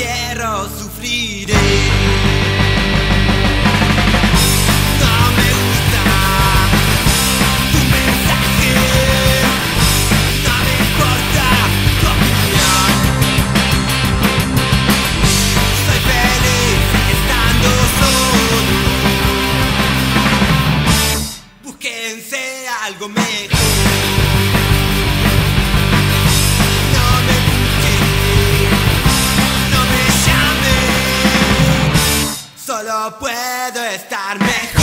No no me gusta, tu mensaje, no me importa, no me da. Soy feliz estando solo. Busquense algo mejor. puedo estar mejor.